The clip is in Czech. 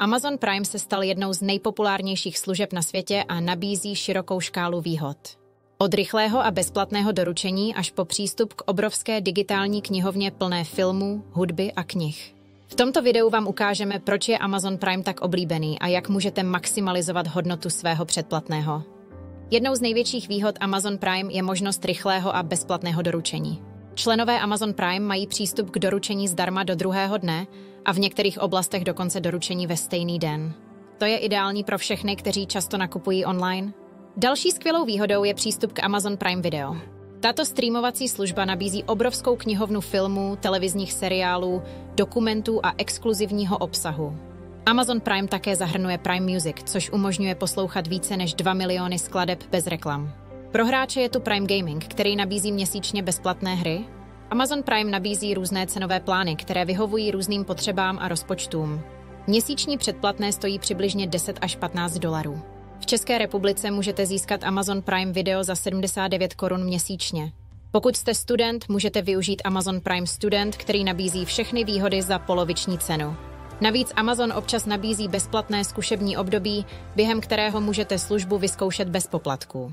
Amazon Prime se stal jednou z nejpopulárnějších služeb na světě a nabízí širokou škálu výhod. Od rychlého a bezplatného doručení až po přístup k obrovské digitální knihovně plné filmů, hudby a knih. V tomto videu vám ukážeme, proč je Amazon Prime tak oblíbený a jak můžete maximalizovat hodnotu svého předplatného. Jednou z největších výhod Amazon Prime je možnost rychlého a bezplatného doručení. Členové Amazon Prime mají přístup k doručení zdarma do druhého dne a v některých oblastech dokonce doručení ve stejný den. To je ideální pro všechny, kteří často nakupují online. Další skvělou výhodou je přístup k Amazon Prime Video. Tato streamovací služba nabízí obrovskou knihovnu filmů, televizních seriálů, dokumentů a exkluzivního obsahu. Amazon Prime také zahrnuje Prime Music, což umožňuje poslouchat více než 2 miliony skladeb bez reklam. Pro hráče je tu Prime Gaming, který nabízí měsíčně bezplatné hry. Amazon Prime nabízí různé cenové plány, které vyhovují různým potřebám a rozpočtům. Měsíční předplatné stojí přibližně 10 až 15 dolarů. V České republice můžete získat Amazon Prime Video za 79 korun měsíčně. Pokud jste student, můžete využít Amazon Prime Student, který nabízí všechny výhody za poloviční cenu. Navíc Amazon občas nabízí bezplatné zkušební období, během kterého můžete službu vyzkoušet bez poplatků.